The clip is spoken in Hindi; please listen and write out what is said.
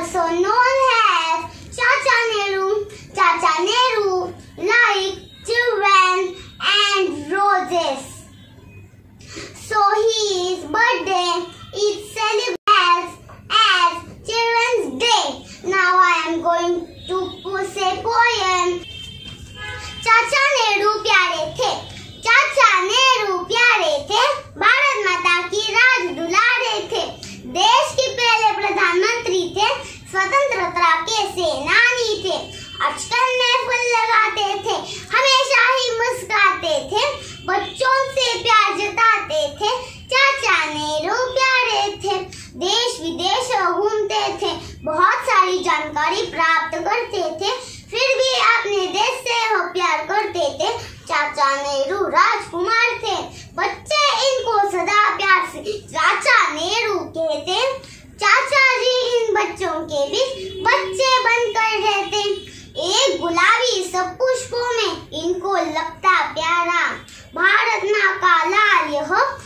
also known as Chacha Nehru. Chacha Nehru अचकन में फूल लगाते थे, हमेशा ही मुस्कुराते थे, बच्चों से प्यार जताते थे, चाचा नेहरू प्यारे थे, देश विदेश घूमते थे, बहुत सारी जानकारी प्राप्त करते थे, फिर भी अपने देश से हो प्यार करते थे, चाचा नेहरू राजकुमार थे, बच्चे इनको सदा प्यार से, चाचा नेहरू कहते, चाचा जी इन बच्चों के बीच बच्चे बनकर पुष्पों में